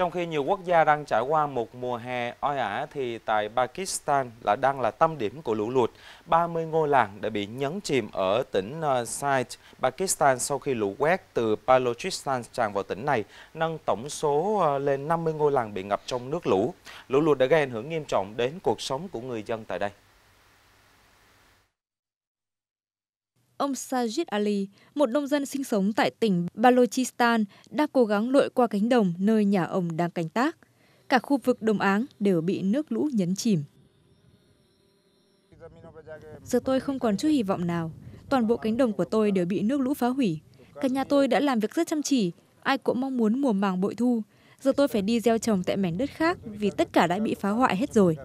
Trong khi nhiều quốc gia đang trải qua một mùa hè oi ả thì tại Pakistan là đang là tâm điểm của lũ lụt. 30 ngôi làng đã bị nhấn chìm ở tỉnh ờ, Sindh, Pakistan sau khi lũ quét từ Balochistan tràn vào tỉnh này, nâng tổng số ờ, lên 50 ngôi làng bị ngập trong nước lũ. Lũ lụt đã gây ảnh hưởng nghiêm trọng đến cuộc sống của người dân tại đây. Ông Sajid Ali, một nông dân sinh sống tại tỉnh Balochistan, đang cố gắng lội qua cánh đồng nơi nhà ông đang canh tác. Cả khu vực đồng áng đều bị nước lũ nhấn chìm. Giờ tôi không còn chút hy vọng nào. Toàn bộ cánh đồng của tôi đều bị nước lũ phá hủy. Cả nhà tôi đã làm việc rất chăm chỉ, ai cũng mong muốn mùa màng bội thu. Giờ tôi phải đi gieo trồng tại mảnh đất khác vì tất cả đã bị phá hoại hết rồi.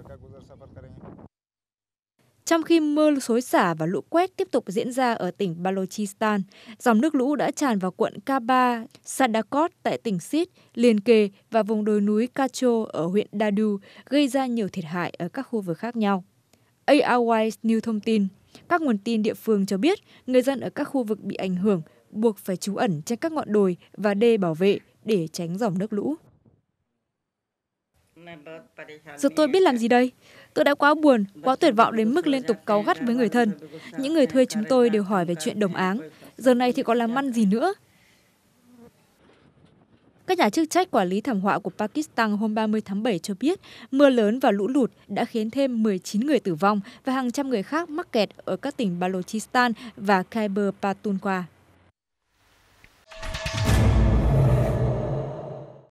Trong khi mưa xối xả và lũ quét tiếp tục diễn ra ở tỉnh Balochistan, dòng nước lũ đã tràn vào quận Kaba, Sadakot tại tỉnh Sid, liền kề và vùng đồi núi Kacho ở huyện Dadu, gây ra nhiều thiệt hại ở các khu vực khác nhau. ARY News thông tin, các nguồn tin địa phương cho biết người dân ở các khu vực bị ảnh hưởng buộc phải trú ẩn trên các ngọn đồi và đê bảo vệ để tránh dòng nước lũ. Giờ tôi biết làm gì đây? Tôi đã quá buồn, quá tuyệt vọng đến mức liên tục cáu gắt với người thân. Những người thuê chúng tôi đều hỏi về chuyện đồng áng. Giờ này thì còn làm ăn gì nữa? Các nhà chức trách quản lý thảm họa của Pakistan hôm 30 tháng 7 cho biết mưa lớn và lũ lụt đã khiến thêm 19 người tử vong và hàng trăm người khác mắc kẹt ở các tỉnh Balochistan và Khyber Pakhtunkhwa.